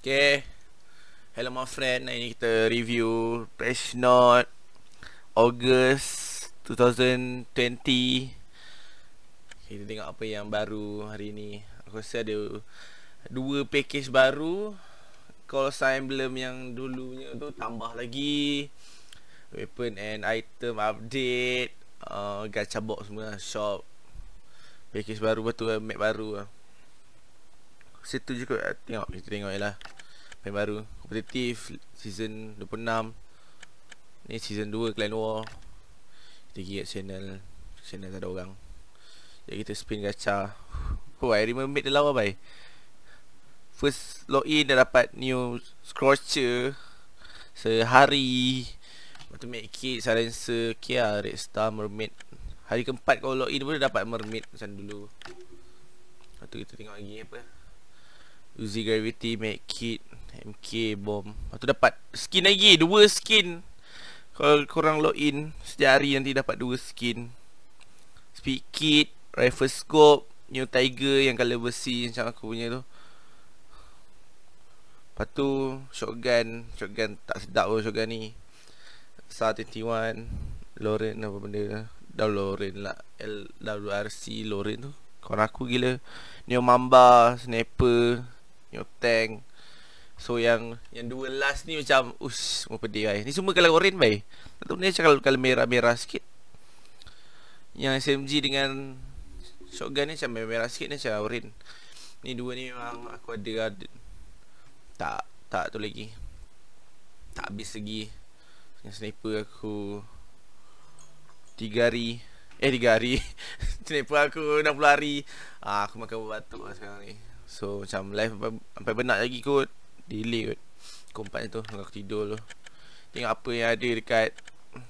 Okay. Hello my friend. Hari ni kita review Patch Note August 2020 Kita tengok apa yang baru hari ni Aku rasa ada Dua package baru. Call sign Emblem yang dulunya tu Tambah lagi. Weapon and item update. Uh, Gacha box semua Shop. Package baru betul Map baru lah Situ je kot Tengok Kita tengok je lah. Main baru Kompetitif Season 26 Ni season 2 Clan War. Kita pergi kat channel Channel tak ada orang. Jadi kita spin gacha. Oh I remember dah lawa bye First login dah dapat New Scorcher Sehari. Lepas tu make kit Silencer Kia Red Star Mermaid. Hari keempat kau login pun dapat Mermaid Macam dulu. Lepas tu kita tengok lagi apa Uzi Gravity Make Kit MK Bomb. Lepas tu dapat skin lagi Dua skin. Kalau korang login Setiap hari nanti dapat dua skin. Speed Kit Rifle Scope New Tiger yang colour besi Macam aku punya tu. Lepas tu Shotgun. Shotgun tak sedap pun shotgun ni. SAR-21 Loren apa benda. Dah Loren lah. LWRC Loren tu. Kawan aku gila. Neo Mamba Sniper Your tank. So yang Yang dua last ni macam Ush Semua pedih bai. Ni semua kalau orange bai. Tak tahu ni macam kalau merah-merah sikit. Yang SMG dengan Shotgun ni macam merah sikit ni macam orange. Ni dua ni memang aku ada, ada. Tak Tak tu lagi. Tak habis lagi. Yang sniper aku. Tiga hari. Eh tiga hari. Sniper aku 60 hari. Ah, Aku makan batuk lah sekarang ni So macam live sampai benak lagi kot. Delay kot. Kompat tu Aku tidur tu. Tengok apa yang ada dekat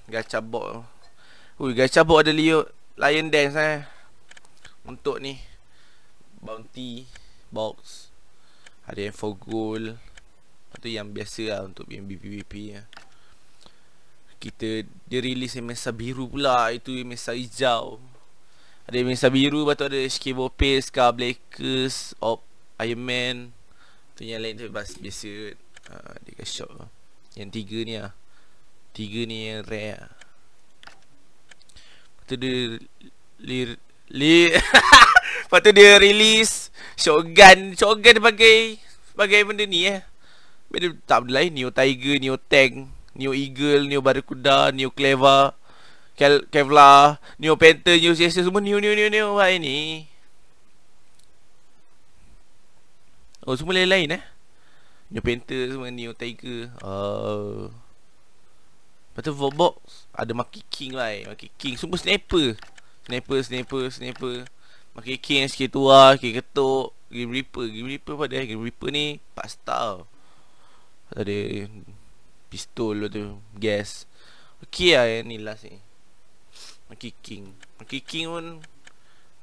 Gacha box Ui gacha box ada Leo Lion Dance eh. Untuk ni. Bounty Box. Ada yang for gold. Lepas tu yang biasa lah Untuk BNB PvP ya. Kita Dia release Mesa biru pula. Itu Mesa hijau. Ada Mesa biru Lepas tu ada Skibbo Pace Scar Blackers Op Iron Man Tu yang lain tu bas biasa uh, Dia kat shop Yang tiga ni lah Tiga ni yang rare lah Lepas tu dia li, li, Lepas tu dia release Shotgun Shotgun dia pakai Pakai benda ni eh Benda tak benda lain Neo Tiger Neo Tank Neo Eagle Neo Barracuda Neo Clever Kevlar Neo Panther Neo Siesta Semua Neo Neo Neo Neo Wah ini Oh semua lain-lain eh? New Panther semua New Tiger Oh Lepas tu Vobox Ada Maki King lah eh. Maki King Semua sniper. Sniper Sniper Sniper. Maki King sikit tua Sikit ketuk Game Reaper. Game Reaper pada eh. Game Reaper ni 4 star Ada Pistol tu Gas. Okay lah yang ni last ni. Maki King. Maki King pun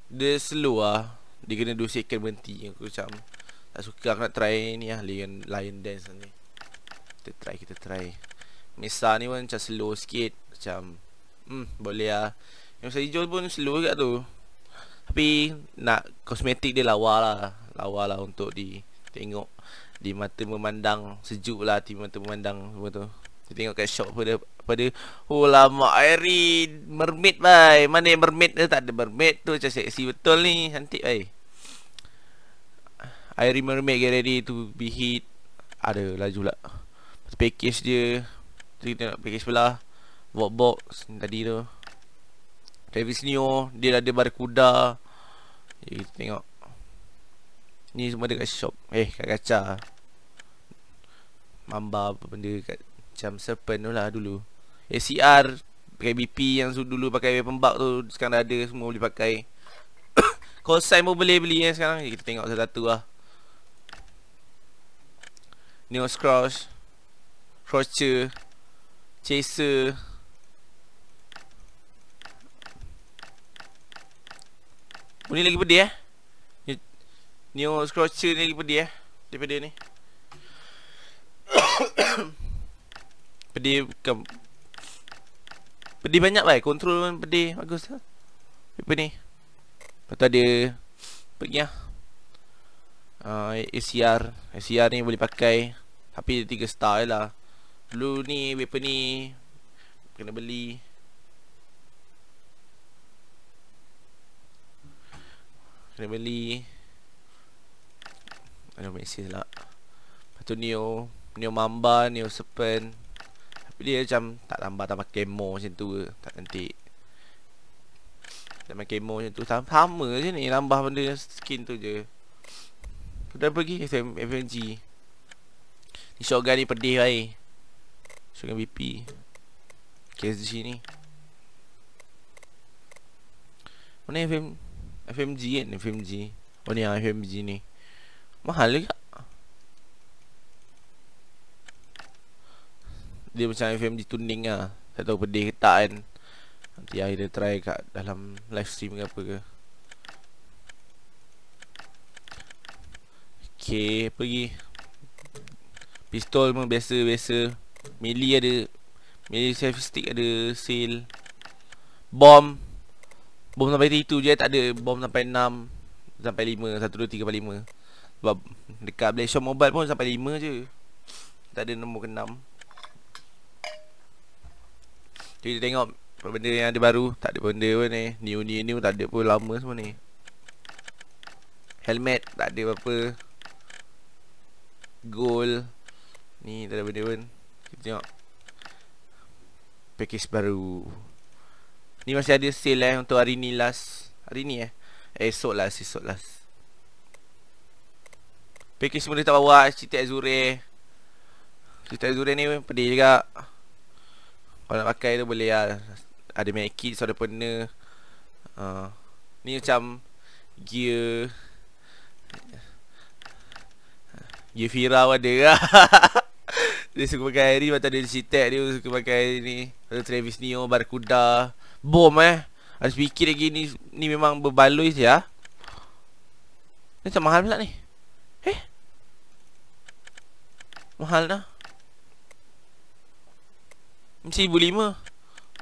Dia slow lah. Dia kena 2 second berhenti. Aku macam tak suka aku nak try ni lah Lion, Lion Dance ni. Kita try kita try. Mesa ni pun macam slow sikit Macam Hmm boleh lah Yang saya hijau pun slow juga tu. Tapi Nak kosmetik dia lawa lah Lawa lah untuk di Tengok Di mata memandang Sejuk lah Di mata memandang Semua tu. Kita tengok kat shop pada Pada Oh lama Airi Mermaid bye Mana yang mermaid tu Tak ada mermaid tu Macam seksi betul ni. Cantik bye Iron Mermaid get ready to be hit. Ada laju lah Package dia Kita tengok package sebelah. Box box tadi tu. Travis Neo Dia ada Barracuda. Jadi kita tengok. Ni semua dekat shop. Eh kat kaca. Mamba apa benda kat Macam serpent tu lah dulu. ACR Pakai BP yang dulu pakai weapon bug tu Sekarang dah ada semua boleh pakai. Call sign pun boleh beli eh sekarang. Kita tengok satu-satu lah Neo Scrouch Crusher Chaser Ni lagi pedih eh? Neo Scroucher ni lagi pedih eh? Daripada ni. Pedih bukan. Pedih banyak lah Control pun pedih Bagus lah. Apa ni? Lepas tu ada Pergi lah uh, ACR ACR ni boleh pakai Tapi 3 star lah. Dulu ni weapon ni Kena beli. Kena beli. Ada mesej lah. Lepas tu Neo Neo Mamba Neo Serpent. Tapi dia macam Tak tambah tambah camo macam tu Tak nanti Tambah camo macam tu. Sama je ni Tambah benda skin tu je. Dah pergi FM, FMG Ni shotgun ni pedih baik. Shotgun BP KSG ni Mana FM FMG kan? FMG Oh ni yang FMG ni. Mahal juga. Dia macam FMG tuning lah. Tak tahu pedih ke tak kan. Nanti akhirnya try kat dalam live stream ke apa ke. Okay, pergi Pistol pun biasa-biasa. Melee ada Melee selfie stick ada Sale Bom. Bom sampai itu je tak ada Bom sampai 6 Sampai 5 1, 2, 3, 4, 5 Sebab Dekat Blackshot Mobile pun sampai 5 je. Tak ada nombor ke 6 Jadi kita tengok Benda yang ada baru. Tak ada benda pun ni. New new new tak ada pun. Lama semua ni. Helmet tak ada apa-apa. Gold Ni ada benda pun. Kita tengok. Package baru. Ni masih ada sale eh Untuk hari ni last. Hari ni eh. Eh esok last Esok last. Package semua dia tak bawa. Cerita Azure Cerita Azure ni pedih juga. Kalau nak pakai tu boleh lah. Ada make kit So ada pena. Uh, Ni macam Gear. Yefira pun ada. lah Dia suka pakai ni Macam ada Citek dia suka pakai ni. Ada Travis Neo Barracuda. Bom eh. Ada fikir lagi ni Ni memang berbaloi lah Ni macam mahal pula ni. Eh? Mahal dah. Mesti ibu lima.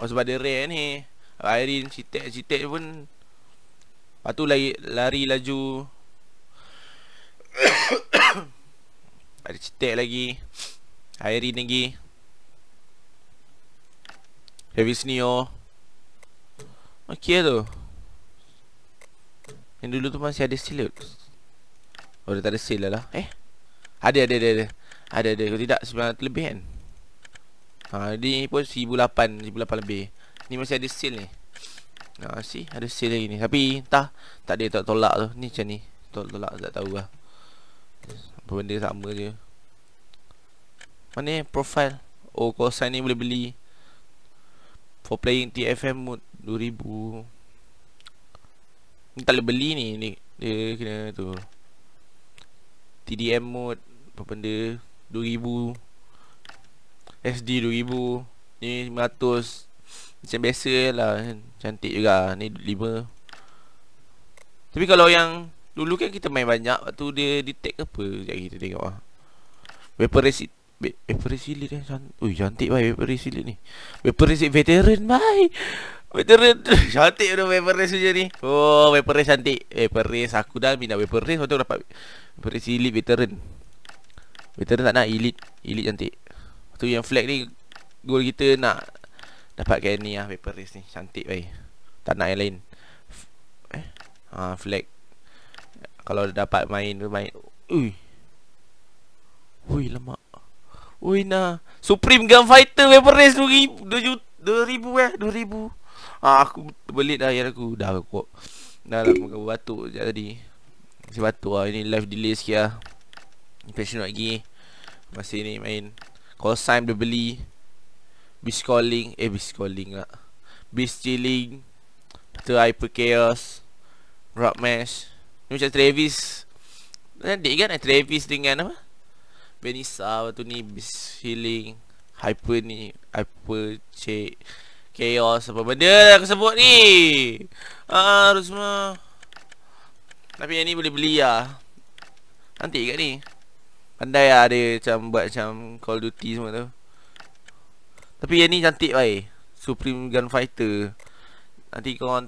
Oh sebab dia rare ni. Irene Citek Citek pun. Lepas tu lari, lari laju. Ada cetek lagi Irene lagi. Travis Neo Okay tu. Yang dulu tu masih ada sale Oh dia tak ada sale lah. Eh Ada ada ada ada. Ada ada. Kalau tidak 900 lebih kan? Ha, ni pun 1008 1008 lebih. Ni masih ada sale ni. Ha, si ada sale lagi ni. Tapi entah. Tak ada tak tolak tu. Ni macam ni. Tolak-tolak tak tahu lah. Apa benda sama je Mana profile. Oh call sign ni boleh beli. For playing TFM mode 2000 Ni tak boleh beli ni. Ni Dia kena tu. TDM mode Apa benda? 2000 SD 2000 Ni 500 Macam biasa lah Cantik juga. Ni 5 Tapi kalau yang Dulu kan kita main banyak. Waktu dia detect apa? Sekejap kita tengok lah. Vapor Resit Vapor Resit kan Ui cantik baik Vapor Resit ni. Vapor Resit veteran baik Veteran. Cantik tu Vapor Resit je ni. Oh Vapor Resit cantik. Vapor Resit aku dah minat Vapor Resit Waktu dapat Vapor Resit Elite Veteran. Veteran tak nak Elite Elite cantik. Waktu yang flag ni Goal kita nak Dapatkan ni lah Vapor Resit ni. Cantik baik Tak nak yang lain. Eh? Ha flag. Kalau dapat main main. Ui. Ui lemak ui nah. Supreme gunfighter weapon race 2000 2000 eh 2000 ah aku beli dah yang aku. Dah aku dah lah makan batuk je tadi. Masih batuk lah. Ini live delay sikit lah. Passion lagi. Masih ni main. Call sign dia beli beast calling. Eh beast calling lah. Beast chilling. Tu hyper chaos. Rock mesh ni macam Travis. Adik kan eh, Travis dengan apa Benisa Waktu ni Beast Healing Hyper ni Hyper Cek Chaos Apa benda aku sebut ni. Ah, Harus semua. Tapi yang ni boleh beli lah Nanti kat ni. Pandai lah dia macam buat macam Call Duty semua tu. Tapi yang ni cantik baik. Supreme Gunfighter Nanti kau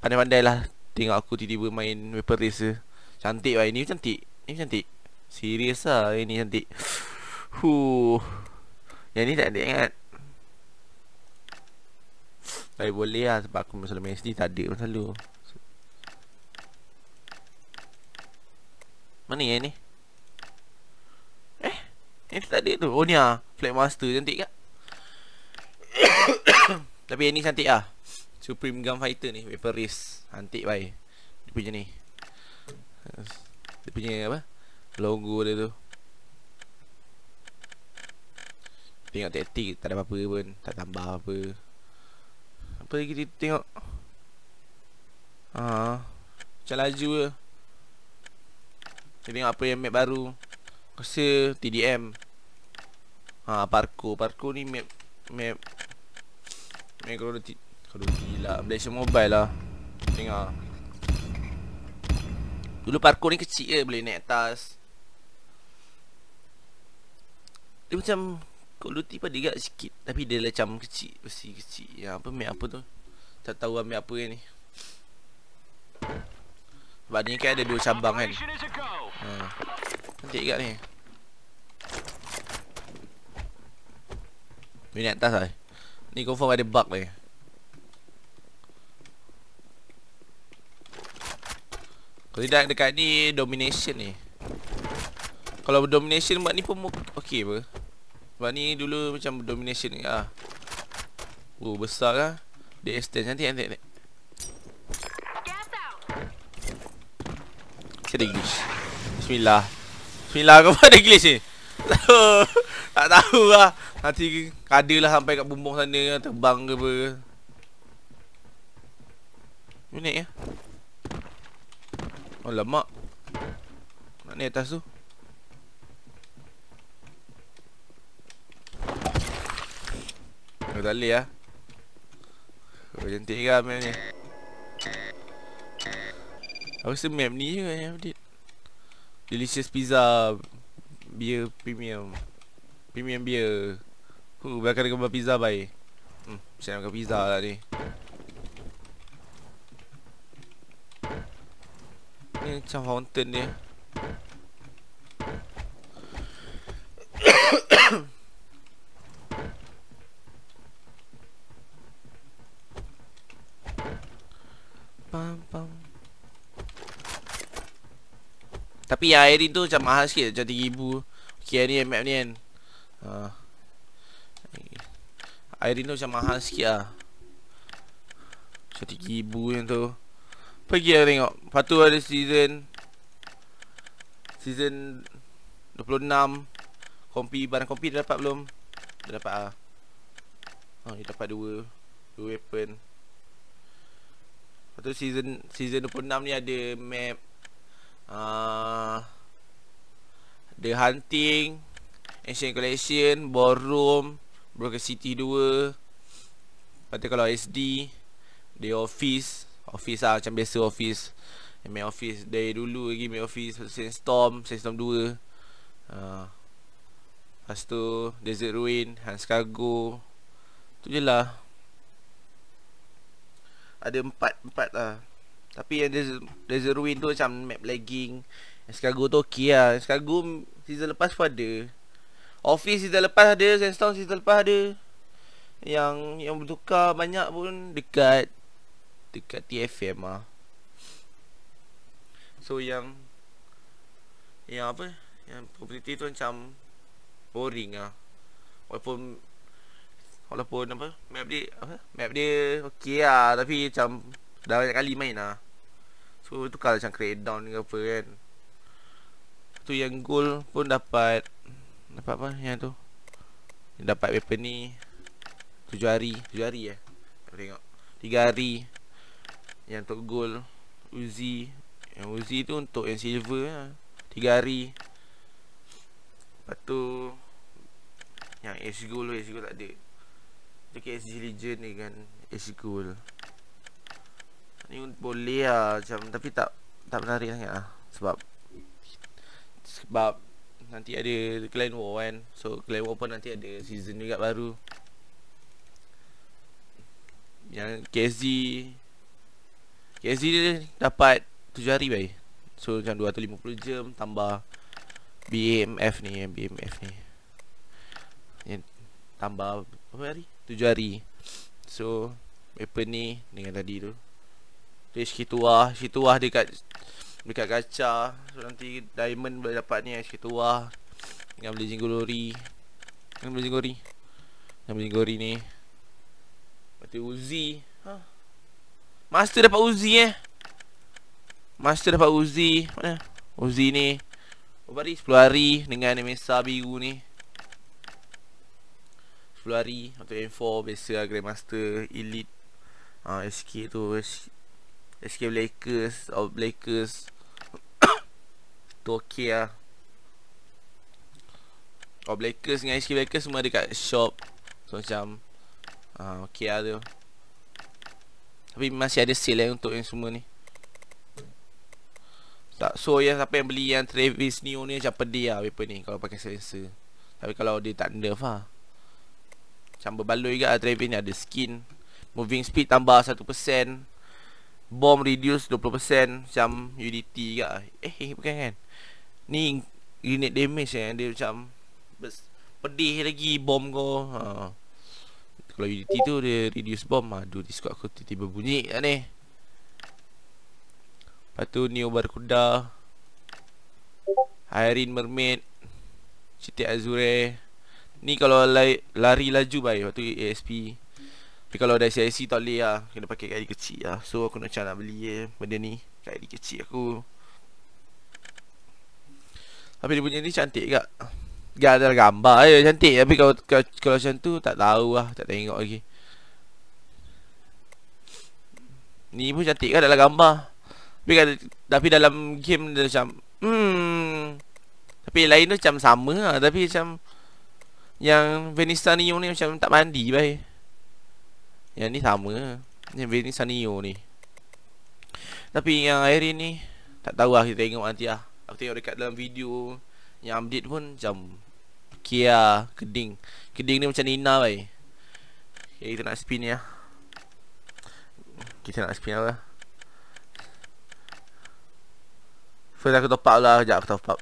Pandai-pandai lah Tengok aku tiba-tiba main Weapon Race Cantik lah ini cantik. Ini cantik Serius lah Ini cantik. Huh Yang ni tak ada ingat Tapi boleh lah Sebab aku masalah main SD Tak ada selalu. Mana yang ni? Eh Ini tak ada tu. Oh ni lah Flag Master cantik kan Tapi yang ni cantik lah Supreme Gunfighter ni Weapon Race Cantik baik Dia punya ni. Dia punya apa Logo dia tu. Tengok taktik Tak ada apa-apa pun Tak tambah apa. Apa lagi dia tengok? Haa Macam laju ke? Kita tengok apa yang map baru. Rasa TDM Haa parkour. Parkour ni map Map Map kalau kalau gila Malaysia Mobile lah. Tengok. Dulu parkour ni kecil je Boleh naik atas Dia macam Call of Duty pada gak sikit. Tapi dia macam kecil Besi kecil. Yang apa map apa tu? Tak tahu ambil apa ni. Sebab ni kan ada dua cabang kan. Ha. Cantik kat ni. Ni naik atas lah. Ni confirm ada bug ni. Kalau tidak dekat ni Domination ni Kalau domination buat ni pun Okey apa? Sebab ni dulu macam domination ni ah. Oh besar lah. Dia extend cantik cantik Saya ada glitch. Bismillah. Bismillah kau ada glitch ni? Tak tahu lah. Nanti ada lah sampai kat bumbung sana Terbang ke apa. Unik ya? Oh lemak Nak naik atas tu Oh tak boleh lah Oh cantik kan map ni. Aku rasa map ni je yang update Delicious pizza Beer premium. Premium beer. Huh, bakal ada gambar pizza baik Hmm, saya nak makan pizza lah ni. Ni macam fountain dia Tapi yang air tu macam mahal sikit Macam RM3,000 Okay ni map ni kan. Uh. Air tu macam mahal sikit lah. Macam RM3,000 yang tu. Pergi lah tengok. Lepas tu ada season Season 26 Kompi Barang kompi dah dapat belum? Dah dapat lah. Oh dia dapat dua Dua weapon. Lepas tu season Season 26 ni ada map uh, The Hunting Ancient Collection Ballroom Broken City 2 Lepas tu kalau SD The Office Office lah macam biasa office. Main office dari dulu lagi main office Sandstorm Sandstorm 2 uh, Lepas tu Desert Ruin Hans Cargo. Tu je lah. Ada empat Empat lah Tapi yang Desert, Ruin tu macam map lagging Hans Cargo tu okey lah Hans Cargo season lepas pun ada Office season lepas ada Sandstorm season lepas ada Yang Yang bertukar banyak pun Dekat dekat TFM ah. So yang yang apa? Yang property tu macam boring ah. Walaupun walaupun apa? Map dia apa? Map dia okey ah tapi macam dah banyak kali main ah. So tu kalau macam crackdown ke apa kan. Tu yang goal pun dapat dapat apa yang tu? Yang dapat weapon ni 7 hari, 7 hari eh. Tengok. 3 hari yang untuk gold Uzi Yang Uzi tu untuk yang silver lah Tiga hari Lepas tu Yang Ace Gold Ace Gold tak ada Dekat SG Legend ni kan Ace Gold Ni boleh lah macam Tapi tak Tak menarik sangat lah Sebab Sebab Nanti ada Clan War kan. So Clan War pun nanti ada Season juga baru. Yang KSG KSD dia dapat 7 hari baik. So macam 250 jam Tambah BMF ni BMF ni. Yang Tambah Berapa hari? 7 hari. So Weapon ni Dengan tadi tu HK tuah. HK tuah dekat Dekat kaca. So nanti Diamond boleh dapat ni HK tuah. Dengan Blazing Glory Dengan Blazing Glory Dengan Blazing Glory ni. Tu Uzi. Ha. Master dapat Uzi eh. Master dapat Uzi. Mana? Uzi ni. Hari? 10 hari Dengan MSA biru ni. 10 hari Untuk M4 Biasa lah Grandmaster Elite. Ah SK tu Blakers Or Blakers Tu okey lah Or Blakers dengan SK Blakers Semua dekat shop So macam uh, Okey lah tu Tapi masih ada sale lah Untuk yang semua ni tak, so yang siapa yang beli yang Travis Neo ni macam pedih lah paper ni kalau pakai silencer. Tapi kalau dia tak nerf lah. Macam berbaloi juga lah Travis ni ada skin. Moving speed tambah 1%. Bomb reduce 20% Macam UDT ke Eh, eh bukan kan? Ni Grenade damage eh Dia macam Pedih lagi Bom kau. Ha. Kalau UDT tu Dia reduce bomb. Aduh di squad aku Tiba-tiba bunyi lah ni? Lepas tu Neo Barkuda. Irene Mermaid. Citi Azure. Ni kalau lari, lari laju baik Lepas tu ASP tapi kalau ada CIC tak boleh lah. Kena pakai kaki kecil lah. So aku nak macam nak beli eh, benda ni. Kaki kecil aku. Tapi dia punya ni cantik kak Gak ada gambar je cantik. Tapi kalau, kalau, kalau macam tu tak tahu lah. Tak tengok lagi. Ni pun cantik kan dalam gambar? Tapi, kan, tapi dalam game dia macam Hmm. Tapi lain tu macam sama lah. Tapi macam Yang Vanessa ni ni macam tak mandi baik yang ni sama. Yang Vini Sanio ni. Tapi yang Irene ni Tak tahu lah kita tengok nanti lah. Aku tengok dekat dalam video Yang update pun macam Kia Keding. Keding ni macam Nina bay. Okay kita nak spin ya Kita nak spin apa? First aku top up lah Sekejap aku top up.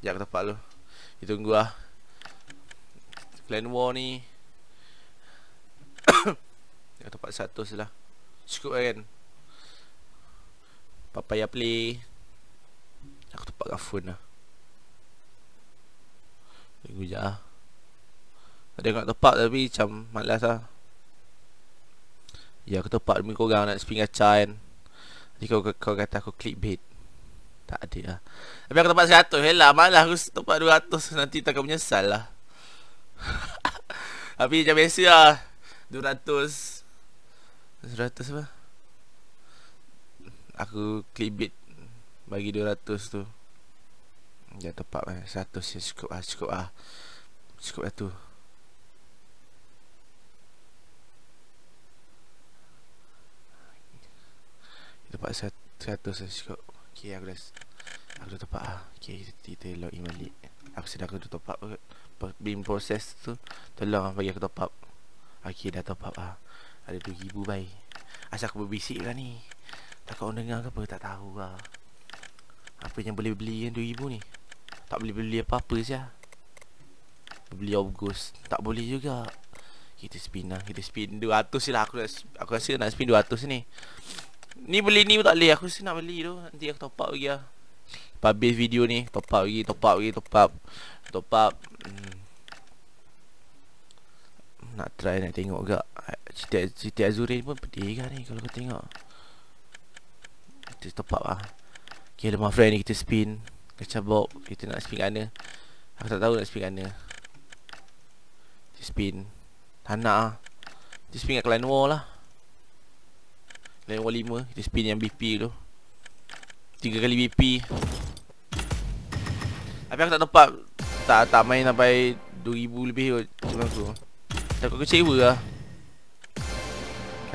Sekejap aku top up dulu. Kita tunggu lah. Clan War ni Tempat satu lah. Cukup kan? Papaya play. Aku tempat kat phone lah. Tunggu je lah. Ada nak tempat tapi macam malas lah. Ya aku tempat demi korang nak spin gacha kan. Jadi kau, kau kata aku clickbait. Tak ada lah. Tapi aku tempat 100 Helah malas aku tempat 200 Nanti tak akan menyesal lah. Tapi macam biasa lah. 200 200 apa? Aku clickbait Bagi 200 tu. Dia tepat kan 100 ya cukup lah Cukup lah. Cukup lah tu. Tepat 100 lah cukup. Okay aku dah Aku dah tepat lah. Okay kita, kita login balik. Aku sedang aku dah top up Being process tu Tolong bagi aku top up. Okay dah top up lah Ada 2000 baik. Asal aku berbisik lah ni. Tak orang dengar ke apa Tak tahu lah. Apa yang boleh beli yang 2000 ni? Tak boleh beli apa-apa saja. Beli August. Tak boleh juga. Kita spin lah. Kita spin 200 je lah. Aku, aku rasa nak spin 200 ni. Ni beli ni pun tak boleh. Aku rasa nak beli tu. Nanti aku top up lagi lah. Habis video ni. Top up lagi Top up lagi Top up. Top up. Hmm nak try nak tengok gak Citi, Citi Azuri pun pedih kan ni kalau kau tengok. Kita top up lah. Okay lemah friend ni kita spin. Kaca bob Kita nak spin kat Aku tak tahu nak spin kat Kita spin. Tak nak lah Kita spin kat Clan War lah. Clan War 5 Kita spin yang BP tu. 3 kali BP Tapi aku tak top up. Tak tak main sampai 2000 lebih kot Cuma aku Aku kecewa lah.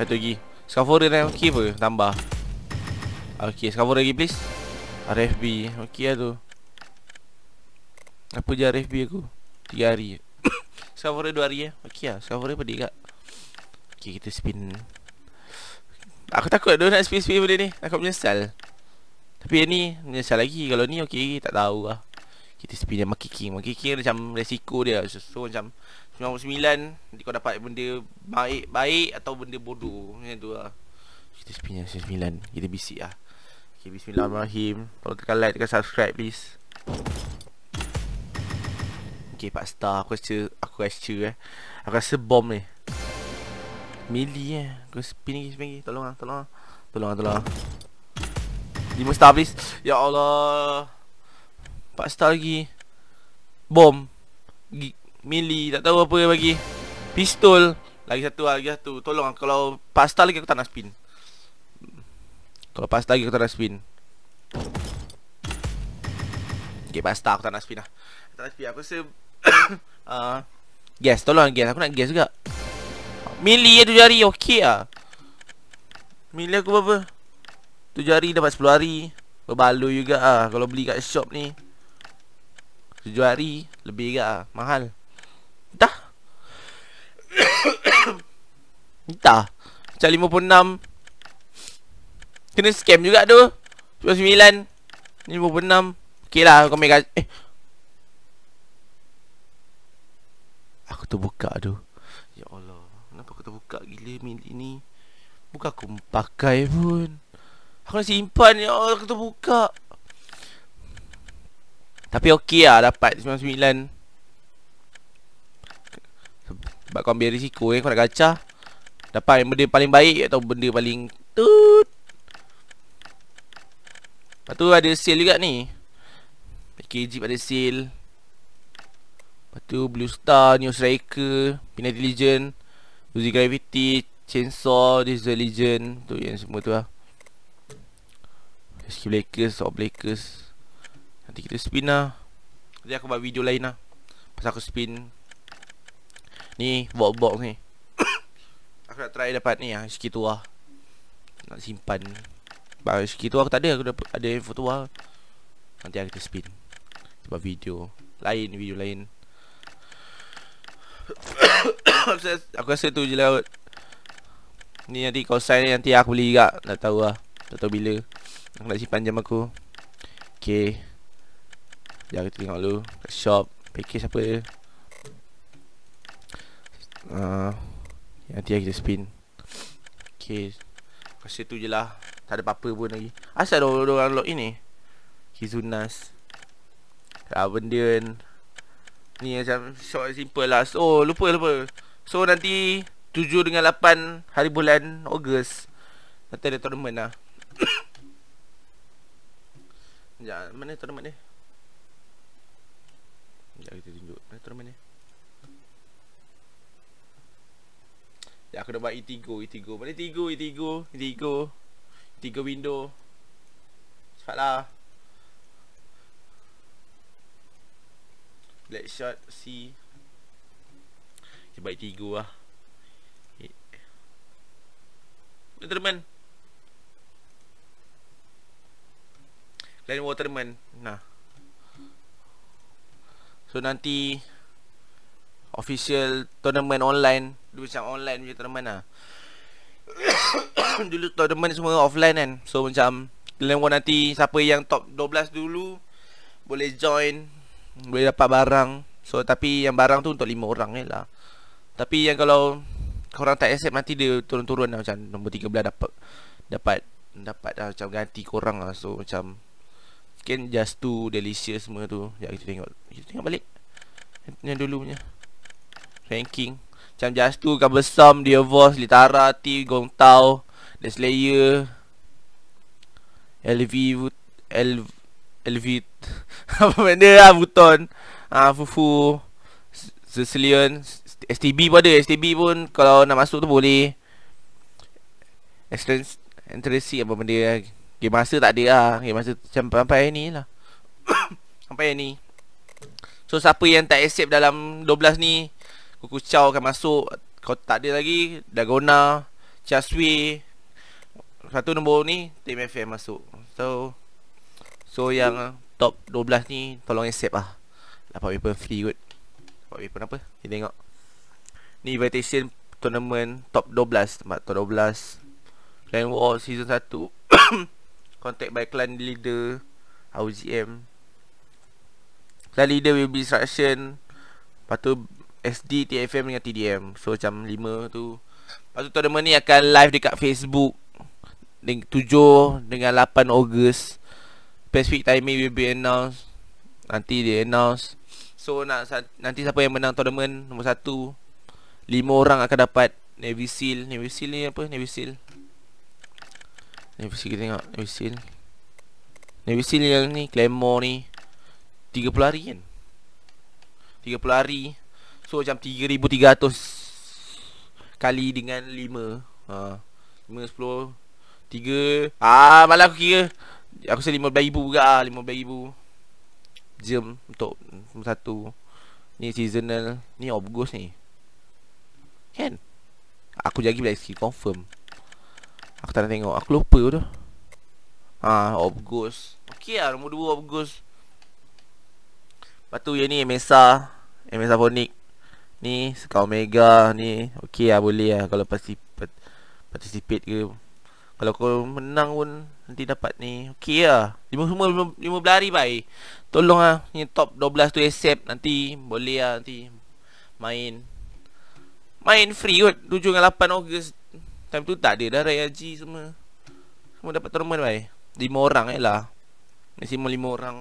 Satu lagi. Scaffold dan okey apa? Tambah. Okay Scaffold lagi please. RFB Okay lah tu. Apa je RFB aku? Tiga hari. Scaffold dua hari eh Okay lah Scaffold pedih kak. Okay kita spin. Aku takut dia nak spin-spin benda ni. Aku menyesal. Tapi yang ni Menyesal lagi. Kalau ni okey Tak tahu lah. Kita spin yang Monkey King. Monkey King macam resiko dia. So, so macam 99 Nanti kau dapat benda Baik-baik Atau benda bodoh. Macam tu lah. Kita spin yang 99 Kita bisik lah. Okay bismillahirrahmanirrahim. Tolong tekan like Tekan subscribe please. Okay 4 star Aku rasa Aku rasa eh. Aku rasa bom ni. Mili eh. Aku spin lagi spin lagi. Tolong lah Tolong lah. Tolong lah Tolong lah. 5 star please. Ya Allah. 4 star lagi. Bom Mili Tak tahu apa yang bagi. Pistol. Lagi satu lah Lagi satu. Tolong lah Kalau 4 star lagi aku tak nak spin. Kalau 4 star lagi aku tak nak spin. Okay 4 star aku tak nak spin lah. Tak nak spin Aku rasa uh, Gas. Tolong lah gas Aku nak gas juga. Mili ya tu jari Okey lah. Mili aku berapa? Tujuh hari dapat sepuluh hari. Berbaloi juga ah Kalau beli kat shop ni Tujuh hari Lebih juga ah Mahal Entah. Entah. Macam lima puluh enam. Kena scam juga tu. Sepuluh sembilan. Lima puluh enam. Okay lah Kau make Eh. Aku terbuka tu. Ya Allah Kenapa aku terbuka gila milik ni Bukan aku pakai pun. Aku nak simpan ya Allah aku terbuka. Tapi okey lah dapat 99. Sebab kau ambil risiko eh kau nak gacah. Dapat benda paling baik atau benda paling tut. Lepas tu ada sale juga ni. Package pada sale. Lepas tu Blue Star, New Striker, Pinati Legend, Uzi Gravity, Chainsaw, Diesel Legend. Tu yang semua tu lah. SK Blackers Or Blackers Nanti kita spin lah Nanti aku buat video lain lah Pasal aku spin Ni Box-box ni. Aku nak try dapat ni lah SK tu lah Nak simpan Bahawa SK tu aku tak ada Aku dapat ada info tu lah Nanti aku spin. Buat video Lain Video lain. Aku rasa tu je lah. Ni nanti kau sign ni Nanti aku beli juga. Tak tahu lah. Tak tahu bila. Aku nak simpan jam aku. Okay. Sekejap kita tengok dulu. Shop. Package apa uh, Nanti kita spin. Okay. Rasa tu je lah. Tak ada apa-apa pun lagi. Asal ada orang lock ini Kizunas. Ah benda kan Ni macam short simple lah. So lupa lupa. So nanti 7 dengan 8 hari bulan Ogos. Nanti ada tournament lah. Sekejap, mana tournament ni? Sekejap kita tunjuk. Mana tournament ni? Aku dah buat E-Tigo, E-Tigo Mana E-Tigo, E-Tigo, E-Tigo E-Tigo window. Cepatlah Black shot C. Kita buat E-Tigo lah. Mana tournament? Lain Waterman. Nah. So nanti Official Tournament online Dulu macam online punya tournament lah. Dulu tournament semua offline kan. So macam Lain nanti Siapa yang top 12 dulu Boleh join Boleh dapat barang. So tapi yang barang tu untuk 5 orang je lah. Tapi yang kalau Korang tak accept nanti dia turun-turun lah Macam nombor 13 dapat Dapat Dapat lah macam ganti korang lah. So macam Kan just too delicious semua tu. Sekejap kita tengok Kita tengok balik Yang dulu punya Ranking Macam just too Gabesam Diavos Litara T Gong Tao The Slayer LV LV LV Apa benda lah Buton Ah Fufu Sicilian STB pun ada STB pun Kalau nak masuk tu boleh. Entrance Entrance apa benda lah Game masa tak ada lah. Game masa macam sampai ni lah. Sampai ni. So siapa yang tak accept dalam 12 ni Kuku Chow akan masuk Kau tak ada lagi Dagona Chaswe Satu nombor ni Team FM masuk. So So yang top 12 ni Tolong accept lah. Dapat paper free kot. Dapat paper apa? Kita tengok. Ni invitation tournament top 12 Tempat top 12 Land War season 1 Contact by clan leader RGM Clan leader will be instruction. Lepas tu SD, TFM dengan TDM So macam 5 tu. Lepas tu tournament ni akan live dekat Facebook 7 dengan 8 Ogos. Specific timing will be announced. Nanti dia announce. So nak nanti siapa yang menang tournament Nombor 1 5 orang akan dapat Navy Seal. Navy Seal ni apa? Navy Seal. Navy Seal kita tengok. Navy Seal. Navy Seal yang ni Claymore ni 30 hari kan? 30 hari So macam 3300 Kali dengan 5 ha. 5, 10 3 Ah malah aku kira Aku rasa 15,000 juga lah 15,000 Jam Untuk Satu. Ni seasonal Ni August ni. Kan? Aku lagi bila skill confirm. Aku tak nak tengok Aku lupa tu. Ha August Okay lah Nombor 2 August Lepas tu yang ni MSA MSA Phonic Ni Skau Omega Ni Okay lah boleh lah Kalau participate Participate ke. Kalau kau menang pun Nanti dapat ni. Okay lah. Lima semua Lima belah hari baik. Tolong lah Ni top 12 tu accept. Nanti Boleh lah nanti Main. Main free kot 7 dengan 8 Ogos Time tu tak ada dah Raya Haji semua. Semua dapat tournament baik. 5 orang je lah. Maksimum 5 orang.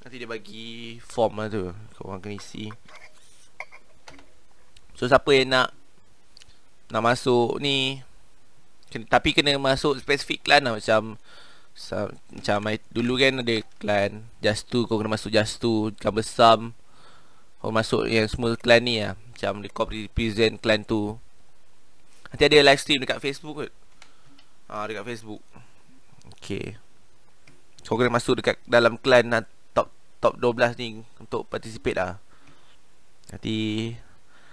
Nanti dia bagi Form lah tu. Kau orang kena isi So siapa yang nak Nak masuk ni kena, Tapi kena masuk Spesifik clan lah. Macam Macam Dulu kan ada clan Just 2 Kau kena masuk Just 2 Kan besar Kau masuk yang semua clan ni lah. Macam copy represent clan tu Nanti ada live stream dekat Facebook kot. Ha, dekat Facebook. Okay. So kena masuk dekat dalam clan lah, top top 12 ni Untuk participate lah. Nanti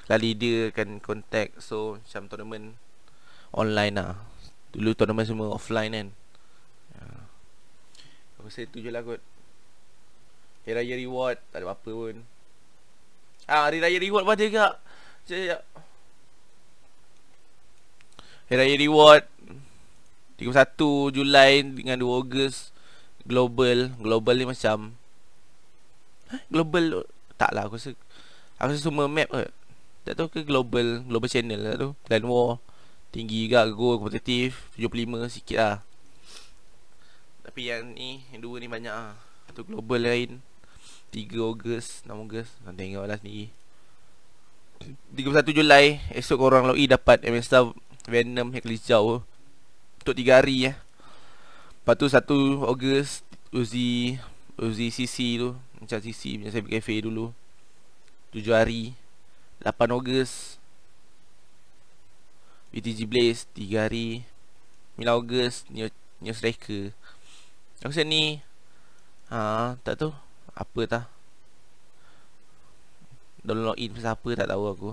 Clan leader akan contact So macam tournament Online lah Dulu tournament semua offline kan ya. Aku rasa tu je lah kot Hari Raya reward Tak ada apa-apa pun Ah, hari raya reward pun ada juga. Sekejap, sekejap. Hari raya reward 31 Julai dengan 2 Ogos Global Global ni macam huh? Global Tak lah aku rasa Aku rasa semua map kot Tak tahu ke global Global channel tak tahu Clan War Tinggi juga Go kompetitif 75 sikit lah. Tapi yang ni Yang dua ni banyak lah. Tu global lain 3 Ogos 6 Ogos Nak tengok lah sendiri. 31 Julai Esok korang log dapat MSR Venom yang jauh Untuk 3 hari ya. Lepas tu 1 Ogos Uzi Uzi CC tu. Macam CC Macam pergi cafe dulu. 7 hari 8 Ogos BTG Blaze 3 hari. 9 Ogos New, New Striker. Aku rasa ni Ha, tak tahu apa tah. Download login pasal apa tak tahu aku.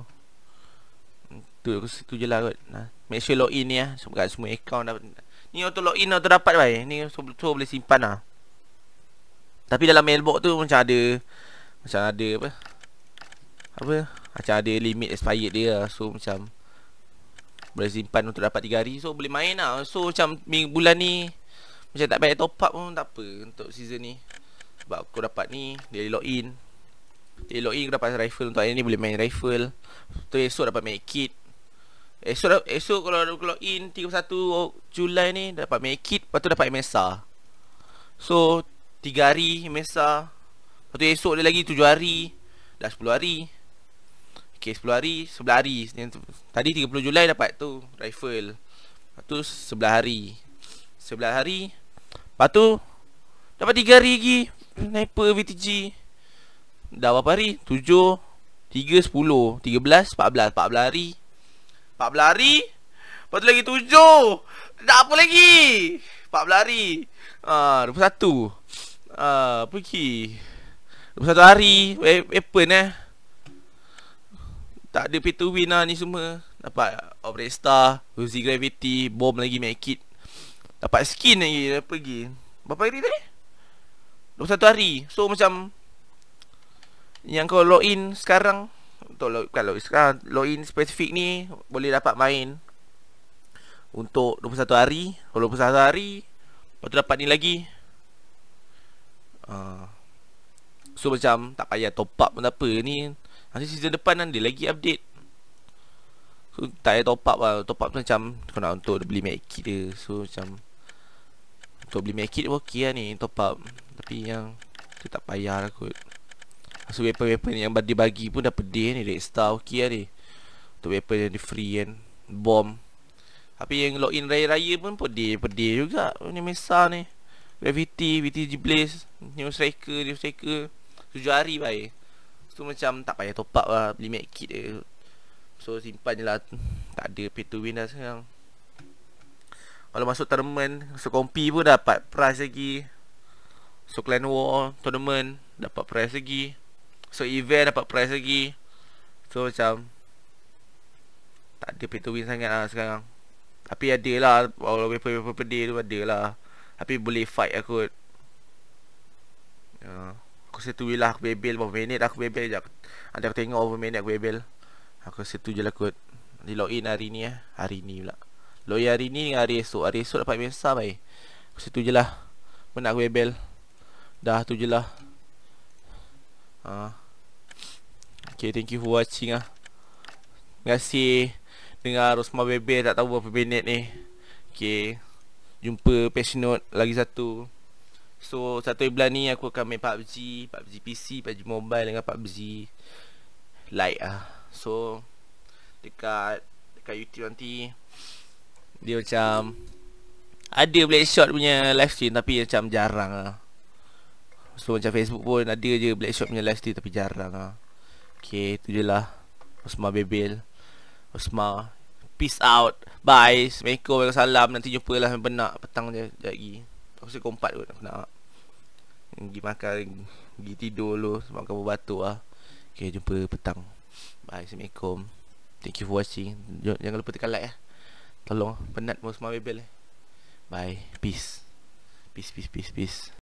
Tu aku situ je lah kot. Nah, Make sure login ni lah Sebab semua account dapat Ni auto login auto dapat baik. Ni so, so boleh simpan lah Tapi dalam mailbox tu macam ada Macam ada apa? Apa Macam ada limit expired dia lah. So macam Boleh simpan untuk dapat 3 hari. So boleh main lah. So macam minggu bulan ni Macam tak payah top up pun tak apa Untuk season ni. Sebab aku dapat ni Dia login Dia login aku dapat rifle. Untuk hari ni boleh main rifle. Tu esok dapat make kit. Esok esok kalau aku login 31 Julai ni Dapat make kit. Lepas tu dapat MSA So 3 hari MSA Lepas tu esok dia lagi 7 hari. Dah 10 hari Okay 10 hari 11 hari. Tadi 30 Julai dapat tu Rifle. Lepas tu 11 hari. 11 hari Lepas tu Dapat 3 hari lagi. Sniper VTG Dah berapa hari? 7 3, 10 13, 14 14 hari. 14 hari Lepas tu lagi 7 Dah apa lagi? 14 hari. Ah, 21 Ah, apa lagi? 21 hari. Weapon eh Tak ada pay to win lah ni semua. Dapat Operate Star Uzi Gravity Bomb lagi make it. Dapat skin lagi Apa lagi? Berapa hari tadi? 21 hari. So macam Yang kau login sekarang Untuk log, Kalau sekarang Login spesifik ni Boleh dapat main. Untuk 21 hari Kalau 21 hari Lepas tu dapat ni lagi. Uh, So macam tak payah top up pun apa ni Nanti season depan nanti lagi update. So tak payah top up lah. Top up tu macam Kau nak untuk beli make kit dia. So macam Untuk beli make kit pun okay lah ni Top up. Tapi yang Tu tak payah lah kot. So weapon-weapon yang dia bagi pun dah pedih ni. Red Star okay lah ni. Untuk weapon yang di free kan. Bomb. Tapi yang login raya-raya pun pedih-pedih juga. Ni mesah ni. Gravity, VTG Blaze. New Striker, New Striker. Tujuh hari baik So macam tak payah top up lah make kit dia. So simpan je lah. Tak ada pay to win dah sekarang. Kalau masuk tournament So kompi pun dapat prize lagi. So clan war Tournament Dapat prize lagi. So event dapat prize lagi. So macam Tak ada pay to win sangat lah sekarang. Tapi ada lah Walau paper-paper pedih tu ada lah. Tapi boleh fight aku Ya Aku settle lah aku bebel berapa minit aku bebel je. Nanti aku tengok berapa minit aku bebel. Aku settle je lah kot. Nanti login hari ni eh. Hari ni pula. Login hari ni dengan hari esok. Hari esok dapat mensa baik. Aku settle je lah. Mana aku bebel. Dah tu je lah. Ha. Okay thank you for watching ah. Terima kasih. Dengar Rosma Bebel tak tahu berapa minit ni. Okay. Jumpa Passionate lagi satu So satu bulan ni aku akan main PUBG PUBG PC, PUBG Mobile dengan PUBG Lite ah. So Dekat Dekat YouTube nanti Dia macam Ada Black Shot punya live stream Tapi macam jarang lah So macam Facebook pun ada je Black Shot punya live stream Tapi jarang lah Okay tu je lah. Osma Bebel. Osma Peace out. Bye. Assalamualaikum Waalaikumsalam. Nanti jumpa lah Benak petang je Sekejap lagi Aku rasa kompat kot Aku nak Pergi makan Pergi tidur dulu Makan berbatu lah Okay jumpa petang. Bye Assalamualaikum. Thank you for watching. Jangan lupa tekan like eh. Tolong Penat pun semua bebel eh. Bye Peace. Peace peace peace peace